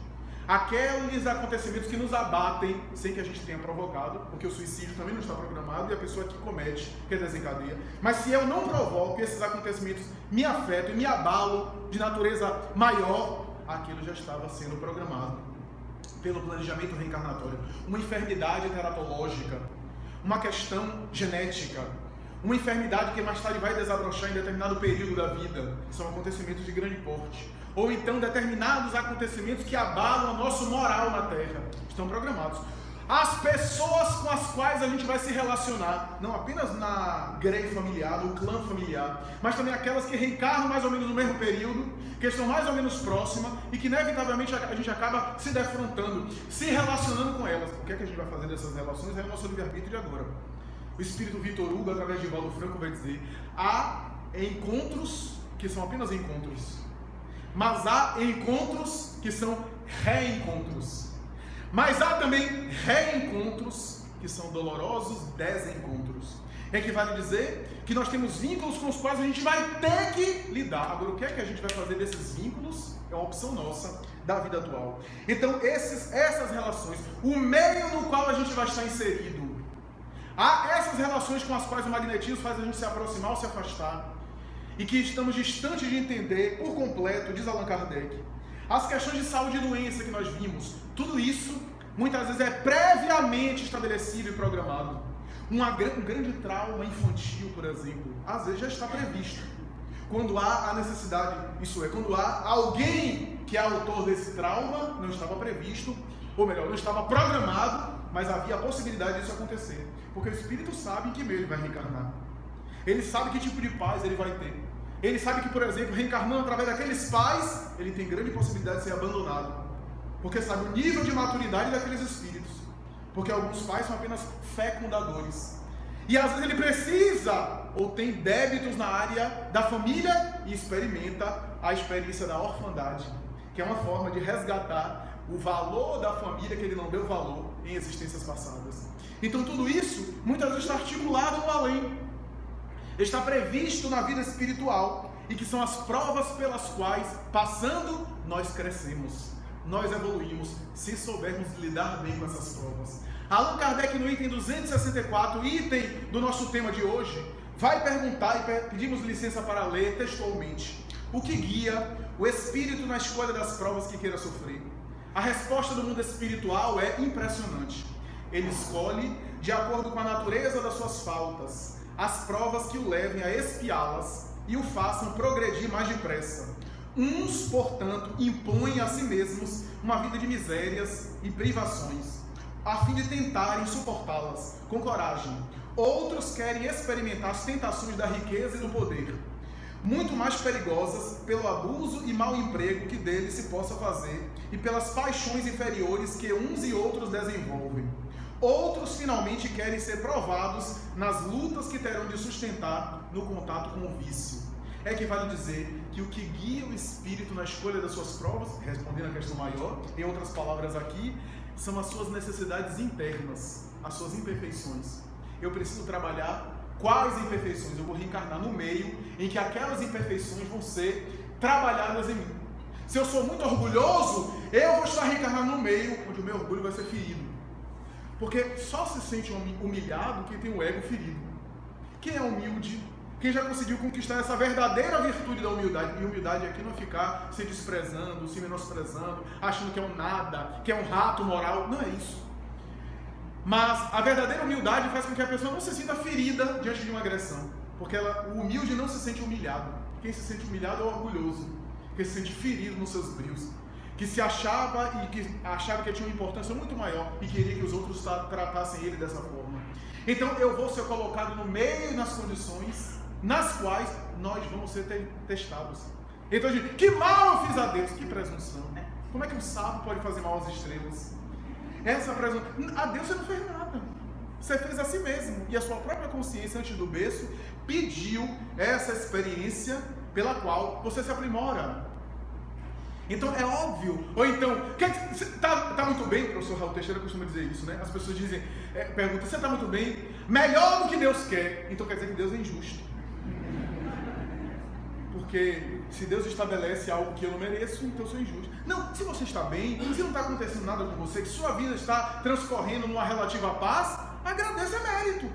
aqueles acontecimentos que nos abatem sem que a gente tenha provocado, porque o suicídio também não está programado e a pessoa que comete, que desencadeia. Mas se eu não provoco esses acontecimentos me afetam e me abalam de natureza maior, aquilo já estava sendo programado pelo planejamento reencarnatório, uma enfermidade teratológica, uma questão genética, uma enfermidade que mais tarde vai desabrochar em determinado período da vida, são acontecimentos de grande porte, ou então determinados acontecimentos que abalam o nosso moral na Terra, estão programados as pessoas com as quais a gente vai se relacionar, não apenas na grey familiar, no clã familiar, mas também aquelas que reencarnam mais ou menos no mesmo período, que estão mais ou menos próximas e que inevitavelmente a gente acaba se defrontando, se relacionando com elas. O que é que a gente vai fazer dessas relações? É o nosso livre-arbítrio de agora. O espírito Vitor Hugo, através de Valdo Franco, vai dizer: há encontros que são apenas encontros, mas há encontros que são reencontros. Mas há também reencontros que são dolorosos desencontros. É que vale dizer que nós temos vínculos com os quais a gente vai ter que lidar. Agora, o que é que a gente vai fazer desses vínculos? É uma opção nossa da vida atual. Então, esses, essas relações, o meio no qual a gente vai estar inserido, há essas relações com as quais o magnetismo faz a gente se aproximar ou se afastar, e que estamos distantes de entender por completo, diz Allan Kardec. As questões de saúde e doença que nós vimos, tudo isso muitas vezes é previamente estabelecido e programado. Uma, um grande trauma infantil, por exemplo, às vezes já está previsto. Quando há a necessidade, isso é, quando há alguém que é autor desse trauma, não estava previsto, ou melhor, não estava programado, mas havia a possibilidade disso acontecer. Porque o espírito sabe em que meio ele vai reencarnar. Ele sabe que tipo de paz ele vai ter. Ele sabe que, por exemplo, reencarnando através daqueles pais, ele tem grande possibilidade de ser abandonado. Porque sabe o nível de maturidade daqueles espíritos. Porque alguns pais são apenas fecundadores. E às vezes ele precisa ou tem débitos na área da família e experimenta a experiência da orfandade, que é uma forma de resgatar o valor da família que ele não deu valor em existências passadas. Então tudo isso muitas vezes está articulado no além. Está previsto na vida espiritual e que são as provas pelas quais, passando, nós crescemos nós evoluímos se soubermos lidar bem com essas provas. Allan Kardec, no item 264, item do nosso tema de hoje, vai perguntar e pedimos licença para ler textualmente: o que guia o espírito na escolha das provas que queira sofrer? A resposta do mundo espiritual é impressionante. Ele escolhe de acordo com a natureza das suas faltas, as provas que o levem a espiá-las e o façam progredir mais depressa. Uns, portanto, impõem a si mesmos uma vida de misérias e privações, a fim de tentarem suportá-las com coragem. Outros querem experimentar as tentações da riqueza e do poder, muito mais perigosas pelo abuso e mau emprego que deles se possa fazer e pelas paixões inferiores que uns e outros desenvolvem. Outros finalmente querem ser provados nas lutas que terão de sustentar no contato com o vício. É que vale dizer que o que guia o espírito na escolha das suas provas, respondendo à questão maior, em outras palavras aqui, são as suas necessidades internas, as suas imperfeições. Eu preciso trabalhar quais imperfeições eu vou reencarnar no meio em que aquelas imperfeições vão ser trabalhadas em mim. Se eu sou muito orgulhoso, eu vou estar reencarnando no meio onde o meu orgulho vai ser ferido. Porque só se sente humilhado quem tem o ego ferido. Quem é humilde? Quem já conseguiu conquistar essa verdadeira virtude da humildade. E humildade aqui não é ficar se desprezando, se menosprezando, achando que é um nada, que é um rato moral. Não é isso. Mas a verdadeira humildade faz com que a pessoa não se sinta ferida diante de uma agressão. Porque ela, o humilde não se sente humilhado. Quem se sente humilhado é orgulhoso. Quem se sente ferido nos seus brios. Que se achava e que achava que tinha uma importância muito maior e queria que os outros tratassem ele dessa forma. Então eu vou ser colocado no meio nas condições nas quais nós vamos ser testados. Então, gente, que mal eu fiz a Deus? Que presunção. Como é que um sábio pode fazer mal às estrelas? Essa presunção. A Deus você não fez nada. Você fez a si mesmo. E a sua própria consciência, antes do berço, pediu essa experiência pela qual você se aprimora. Então é óbvio. Ou então, está tá muito bem, o professor Raul Teixeira costuma dizer isso, né? As pessoas dizem, é, você está muito bem? Melhor do que Deus quer. Então quer dizer que Deus é injusto. Porque se Deus estabelece algo que eu não mereço, então eu sou injusto. Não, se você está bem, se não está acontecendo nada com você, que sua vida está transcorrendo numa relativa paz, agradeça é mérito.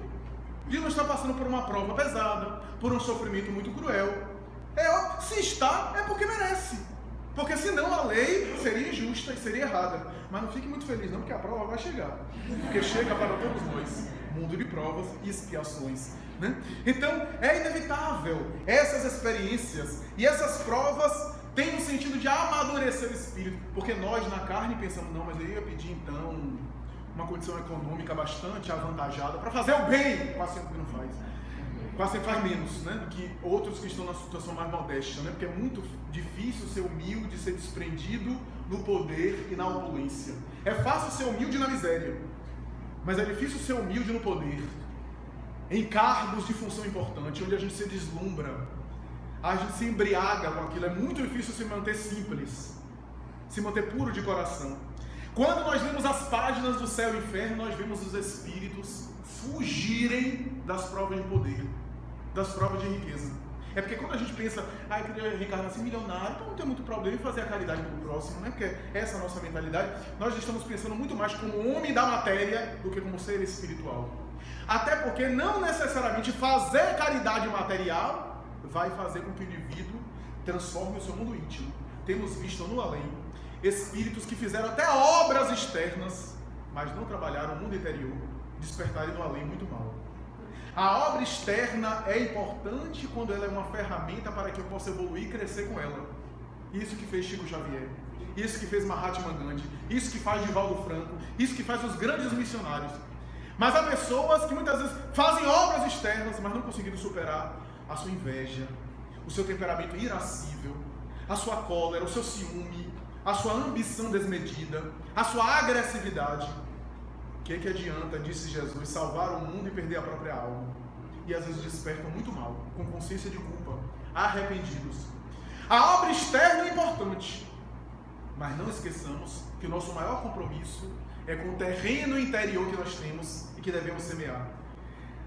De não estar passando por uma prova pesada, por um sofrimento muito cruel. É, se está, é porque merece. Porque senão a lei seria injusta e seria errada. Mas não fique muito feliz não, porque a prova vai chegar. Porque chega para todos nós. Mundo de provas e expiações. Né? Então, é inevitável essas experiências e essas provas têm um sentido de amadurecer o espírito, porque nós na carne pensamos, não, mas eu ia pedir então uma condição econômica bastante avantajada para fazer o bem, quase sempre não faz. Quase faz menos né, do que outros que estão na situação mais modesta, né, porque é muito difícil ser humilde, ser desprendido no poder e na opulência. É fácil ser humilde na miséria, mas é difícil ser humilde no poder em cargos de função importante, onde a gente se deslumbra, a gente se embriaga com aquilo. É muito difícil se manter simples, se manter puro de coração. Quando nós lemos as páginas do céu e inferno, nós vemos os espíritos fugirem das provas de poder, das provas de riqueza. É porque quando a gente pensa, ah, eu queria reencarnar assim milionário, então não tem muito problema em fazer a caridade para o próximo, né? Porque essa é a nossa mentalidade. Nós estamos pensando muito mais como homem da matéria do que como ser espiritual. Até porque não necessariamente fazer caridade material vai fazer com que o indivíduo transforme o seu mundo íntimo. Temos visto no além espíritos que fizeram até obras externas, mas não trabalharam o mundo interior, despertarem no além muito mal. A obra externa é importante quando ela é uma ferramenta para que eu possa evoluir e crescer com ela. Isso que fez Chico Xavier, isso que fez Mahatma Gandhi, isso que faz Divaldo Franco, isso que faz os grandes missionários. Mas há pessoas que muitas vezes fazem obras externas, mas não conseguiram superar a sua inveja, o seu temperamento irascível, a sua cólera, o seu ciúme, a sua ambição desmedida, a sua agressividade. Que, é que adianta, disse Jesus, salvar o mundo e perder a própria alma? E às vezes despertam muito mal, com consciência de culpa, arrependidos. A obra externa é importante, mas não esqueçamos que o nosso maior compromisso é com o terreno interior que nós temos e que devemos semear.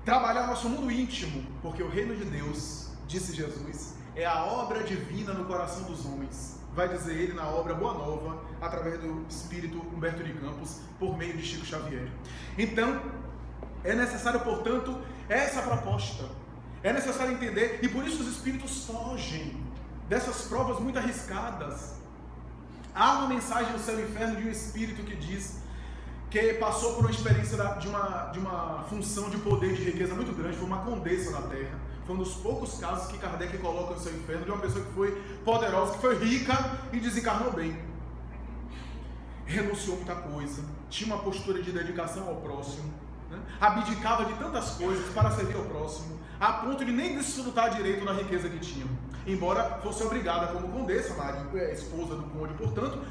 Trabalhar nosso mundo íntimo, porque o reino de Deus, disse Jesus, é a obra divina no coração dos homens. Vai dizer ele na obra Boa Nova, através do espírito Humberto de Campos, por meio de Chico Xavier. Então, é necessário, portanto, essa proposta. É necessário entender, e por isso os espíritos fogem dessas provas muito arriscadas. Há uma mensagem do céu e inferno de um espírito que diz que passou por uma experiência de uma, de uma função de poder de riqueza muito grande, foi uma condessa na Terra. Foi um dos poucos casos que Kardec coloca no seu inferno de uma pessoa que foi poderosa, que foi rica e desencarnou bem. Renunciou muita coisa, tinha uma postura de dedicação ao próximo, né? abdicava de tantas coisas para servir ao próximo, a ponto de nem desfrutar direito da riqueza que tinha. Embora fosse obrigada como condessa, Maria, é, esposa do conde, portanto,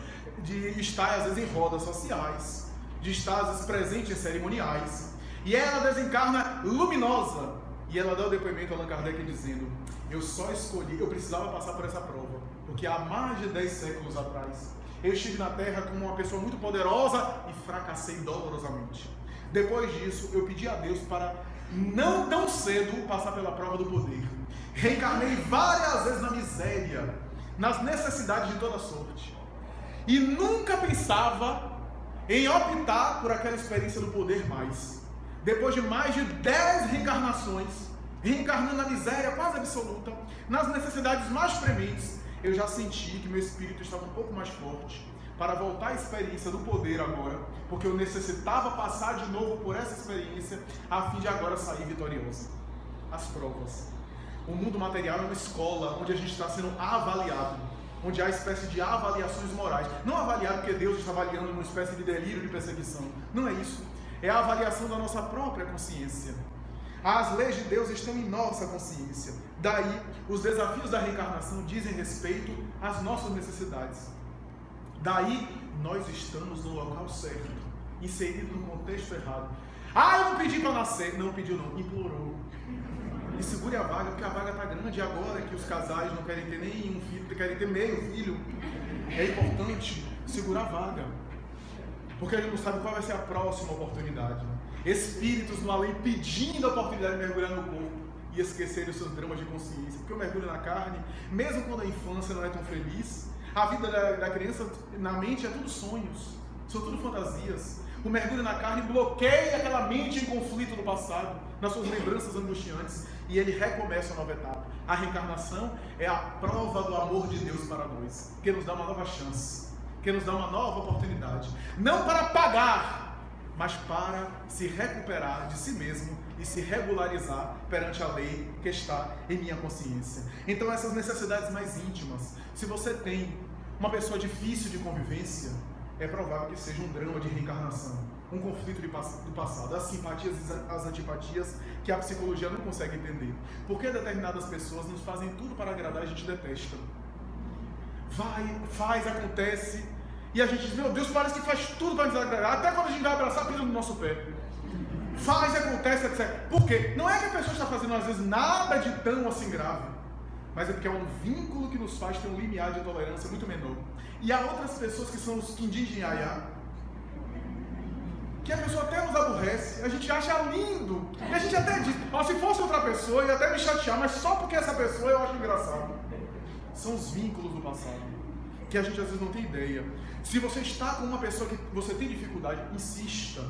de estar às vezes em rodas sociais, de estar às vezes presente em cerimoniais. E ela desencarna luminosa. E ela dá o depoimento a Allan Kardec dizendo: Eu só escolhi, eu precisava passar por essa prova, porque há mais de 10 séculos atrás eu estive na Terra como uma pessoa muito poderosa e fracassei dolorosamente. Depois disso, eu pedi a Deus para não tão cedo passar pela prova do poder. Reencarnei várias vezes na miséria, nas necessidades de toda sorte. E nunca pensava em optar por aquela experiência do poder mais. Depois de mais de 10 reencarnações, reencarnando na miséria quase absoluta, nas necessidades mais prementes, eu já senti que meu espírito estava um pouco mais forte para voltar à experiência do poder agora, porque eu necessitava passar de novo por essa experiência a fim de agora sair vitorioso. As provas. O mundo material é uma escola onde a gente está sendo avaliado, onde há espécie de avaliações morais. Não avaliado porque Deus está avaliando uma espécie de delírio de perseguição. Não é isso. É a avaliação da nossa própria consciência. As leis de Deus estão em nossa consciência. Daí, os desafios da reencarnação dizem respeito às nossas necessidades. Daí nós estamos no local certo, inserido no contexto errado. Ah, eu não pedi para nascer. Não pediu, não, implorou. E segure a vaga, porque a vaga está grande. E agora que os casais não querem ter nenhum filho, querem ter meio filho, é importante segurar a vaga. Porque a gente não sabe qual vai ser a próxima oportunidade. Espíritos no além pedindo a oportunidade de mergulhar no corpo e esquecerem os seus dramas de consciência. Porque o mergulho na carne, mesmo quando a infância não é tão feliz, a vida da, da criança na mente é tudo sonhos, são tudo fantasias. O mergulho na carne bloqueia aquela mente em conflito do passado, nas suas lembranças angustiantes, e ele recomeça a nova etapa. A reencarnação é a prova do amor de Deus para nós, que nos dá uma nova chance, que nos dá uma nova oportunidade. Não para pagar, mas para se recuperar de si mesmo e se regularizar perante a lei que está em minha consciência. Então, essas necessidades mais íntimas, se você tem uma pessoa difícil de convivência, é provável que seja um drama de reencarnação, um conflito do passado, as simpatias e as antipatias que a psicologia não consegue entender. Porque determinadas pessoas nos fazem tudo para agradar e a gente detesta. Vai, faz, acontece, e a gente diz, meu Deus, parece que faz tudo para nos agradar, até quando a gente vai abraçar, pisa no nosso pé. Faz, acontece, etc. Por quê? Não é que a pessoa está fazendo, às vezes, nada de tão assim grave mas é porque é um vínculo que nos faz ter um limiar de tolerância muito menor. E há outras pessoas que são os iaiá, que a pessoa até nos aborrece, a gente acha lindo, e a gente até diz, ó, se fosse outra pessoa, ia até me chatear, mas só porque essa pessoa eu acho engraçado. São os vínculos do passado, que a gente às vezes não tem ideia. Se você está com uma pessoa que você tem dificuldade, insista,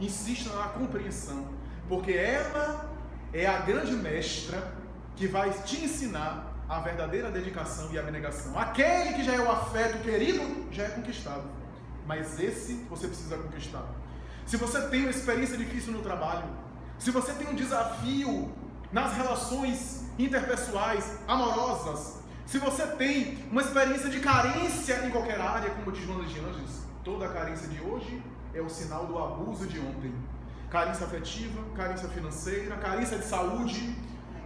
insista na compreensão, porque ela é a grande mestra que vai te ensinar a verdadeira dedicação e abnegação. Aquele que já é o afeto querido já é conquistado, mas esse você precisa conquistar. Se você tem uma experiência difícil no trabalho, se você tem um desafio nas relações interpessoais, amorosas, se você tem uma experiência de carência em qualquer área, como diz Joana de Anjos, toda carência de hoje é o sinal do abuso de ontem. Carência afetiva, carência financeira, carência de saúde,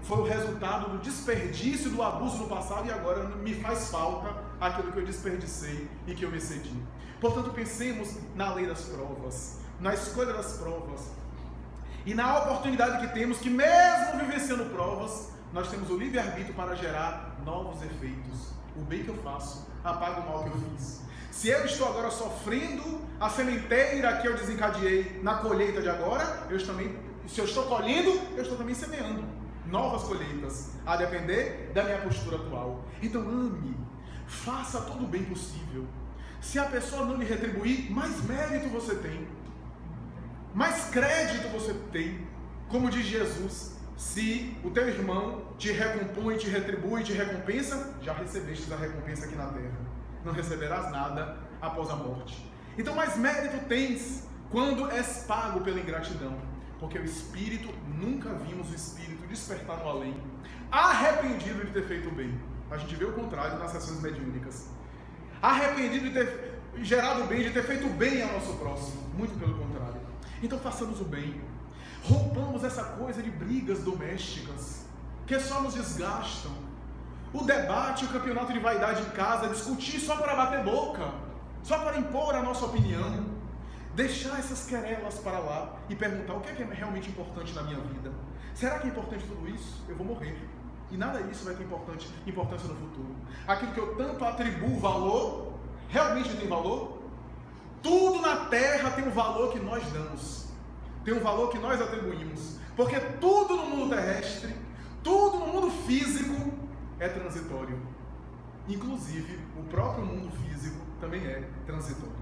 foi o resultado do desperdício do abuso no passado e agora me faz falta aquilo que eu desperdicei e que eu me cedi. Portanto, pensemos na lei das provas, na escolha das provas e na oportunidade que temos que, mesmo vivenciando provas, nós temos o livre-arbítrio para gerar novos efeitos. O bem que eu faço apaga o mal que eu fiz. Se eu estou agora sofrendo a sementeira que eu desencadeei na colheita de agora, eu também, se eu estou colhendo, eu estou também semeando novas colheitas, a depender da minha postura atual. Então ame, faça todo o bem possível. Se a pessoa não lhe retribuir, mais mérito você tem, mais crédito você tem. Como diz Jesus, se o teu irmão te recompõe, te retribui, te recompensa, já recebeste a recompensa aqui na terra. Não receberás nada após a morte. Então, mais mérito tens quando és pago pela ingratidão, porque o espírito, nunca vimos o espírito despertar no além, arrependido de ter feito o bem. A gente vê o contrário nas sessões mediúnicas. Arrependido de ter gerado bem, de ter feito o bem ao nosso próximo. Muito pelo contrário. Então façamos o bem. Rompamos essa coisa de brigas domésticas que só nos desgastam. O debate, o campeonato de vaidade em casa, discutir só para bater boca, só para impor a nossa opinião. Deixar essas querelas para lá e perguntar o que é, que é realmente importante na minha vida. Será que é importante tudo isso? Eu vou morrer. E nada disso vai ter importante, importância no futuro. Aquilo que eu tanto atribuo valor, realmente tem valor? Tudo na terra tem um valor que nós damos tem um valor que nós atribuímos. Porque tudo no mundo terrestre, tudo no mundo físico é transitório. Inclusive, o próprio mundo físico também é transitório.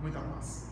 Muita paz.